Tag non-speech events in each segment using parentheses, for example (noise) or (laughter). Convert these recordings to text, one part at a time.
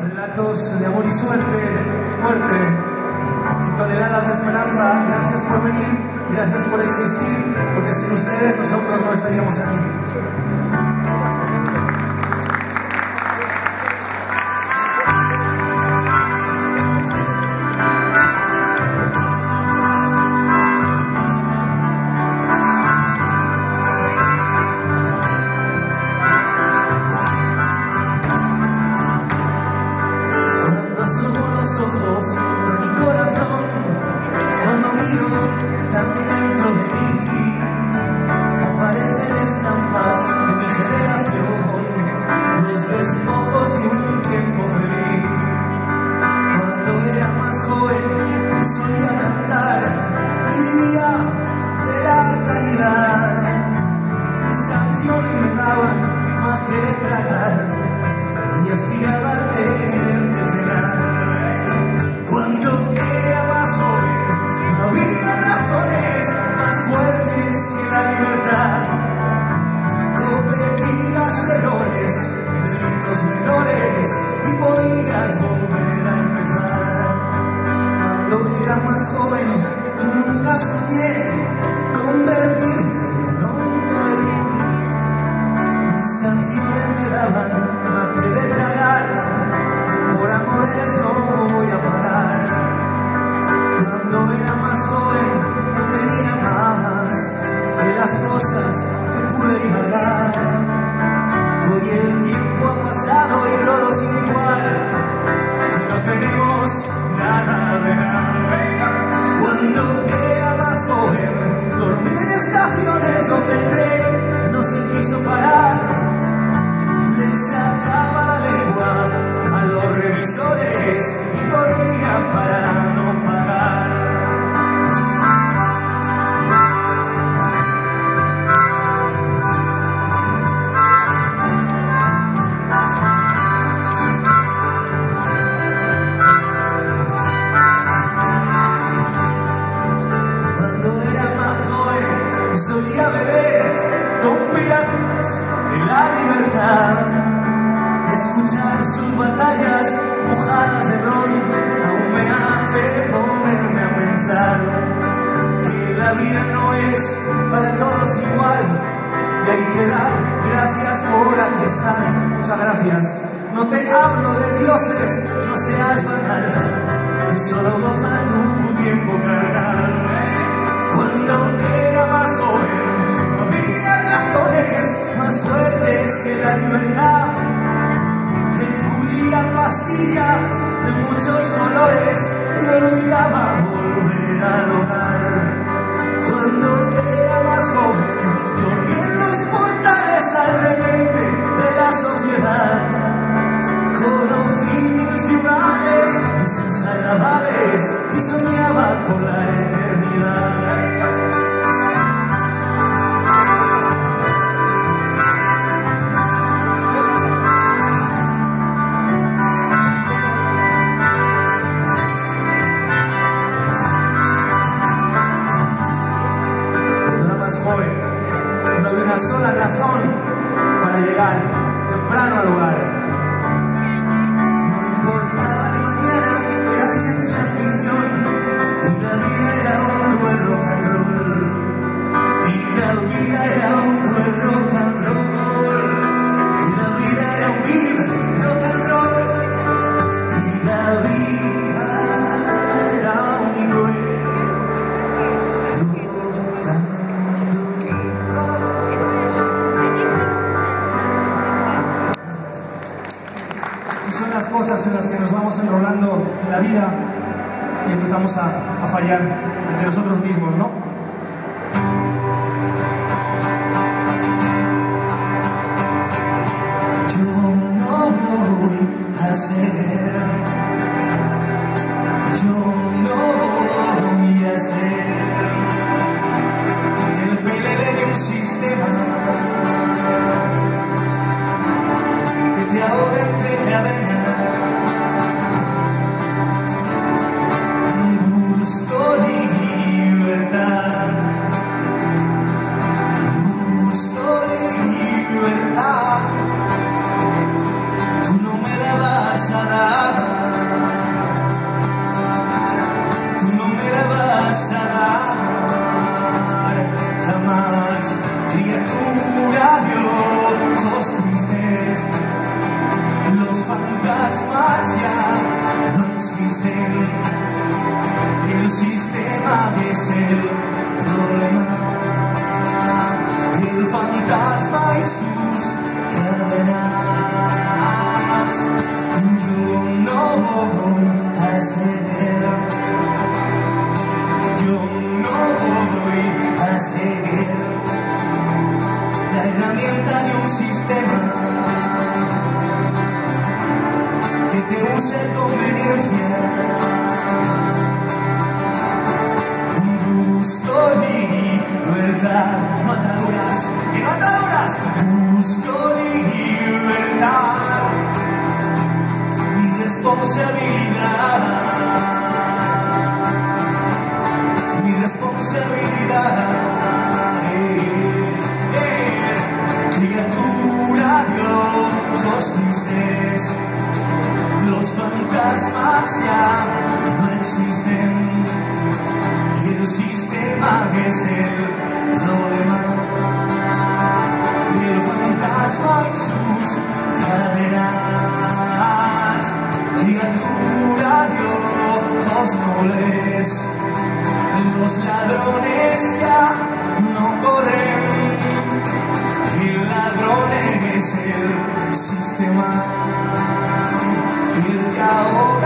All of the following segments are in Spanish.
relatos de amor y suerte, y muerte y toneladas de esperanza. Gracias por venir, gracias por existir, porque sin ustedes nosotros no estaríamos aquí. No te hablo de dioses, no seas banal, solo goza tu tiempo carnal. Cuando era más joven, no había razones más fuertes que la libertad. Engullía pastillas de muchos colores y olvidaba volver al hogar. Cuando era más joven, y soñaba con la eternidad. la vida y empezamos a, a fallar ante nosotros mismos, ¿no? Los fantasmas ya no existen. Y el sistema es el problema el fantasma y sus cadenas. Criatura Dios nobles. Los ladrones ya no corren el ladrón es el sistema el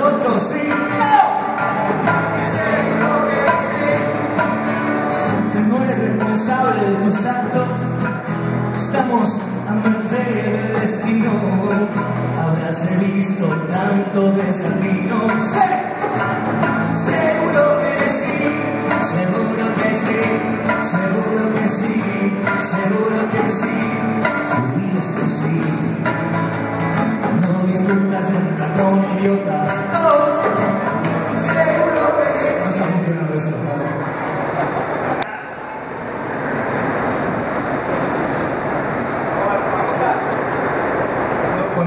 unos a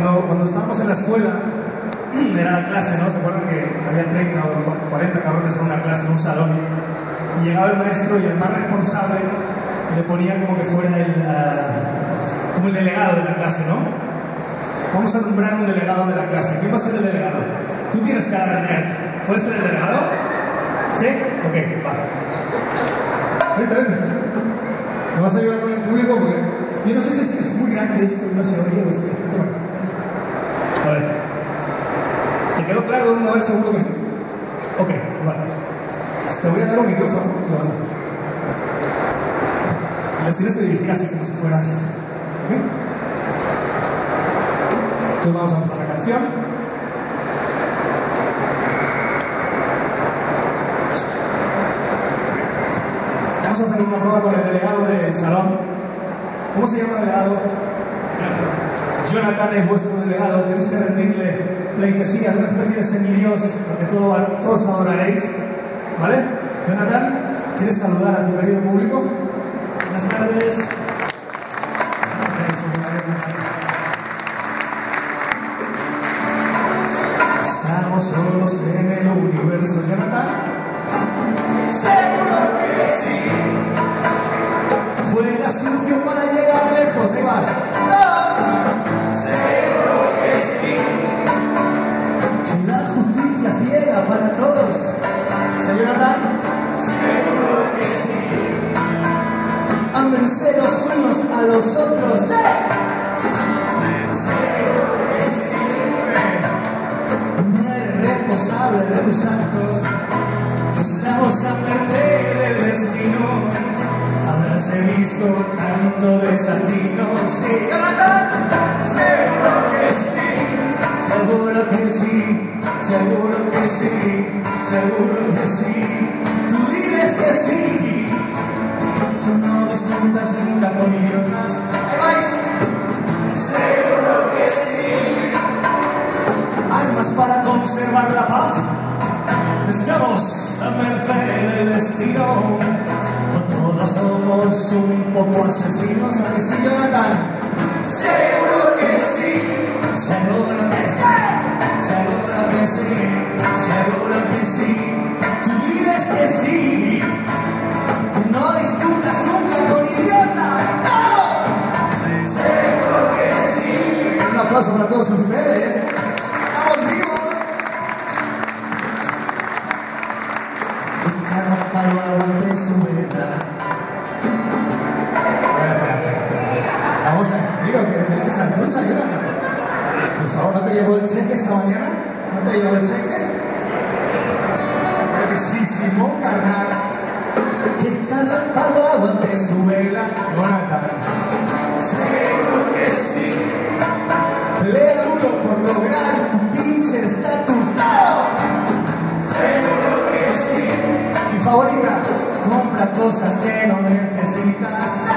Cuando, cuando estábamos en la escuela, (clears throat) era la clase, ¿no? ¿Se acuerdan que había 30 o 40 cabrones en una clase, en un salón? Y llegaba el maestro y el más responsable le ponía como que fuera el, como el delegado de la clase, ¿no? Vamos a nombrar un delegado de la clase. ¿Quién va a ser el delegado? Tú tienes cara de nerd. ¿Puedes ser el delegado? ¿Sí? Ok, va. Vente, vente. ¿Me vas a ayudar con el público? Porque yo no sé si es muy grande esto no se oye o es que... A ver. ¿Te quedó claro de? Seguro que sí. Ok, vale. Te voy a dar un micrófono y lo vas a hacer. Y tienes que dirigir así como si fueras. ¿Ok? Entonces vamos a empezar la canción. Vamos a hacer una prueba con el delegado del salón. ¿Cómo se llama el delegado? Jonathan es vuestro delegado, tenéis que rendirle pleitesía, una especie de semidios, porque todo, todos adoraréis. ¿Vale? Jonathan, ¿quieres saludar a tu querido público? Buenas tardes. Poco asesinos. ¿A que sí? Seguro que sí. Seguro que sí. Seguro que sí. Favor, ¿no te llegó el cheque esta mañana? ¿No te llegó el cheque? Creo que sí, Simón carnal. Que cada palo aguante su vela. Jonathan. Seguro que sí. Pelea duro por lograr tu pinche estatus. Seguro que sí. Mi favorita, compra cosas que no necesitas.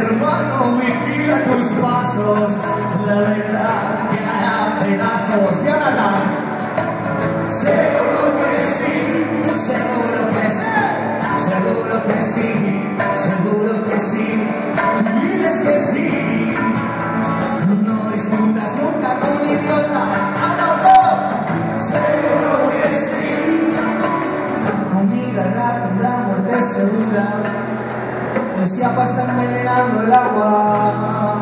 Hermano vigila tus pasos. La verdad te hará pedazos. Jonathan. Seguro que sí. Seguro que sí. Seguro que sí. Siapa está envenenando el agua.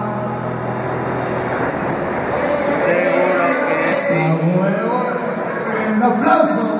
Seguro que sí. Un aplauso.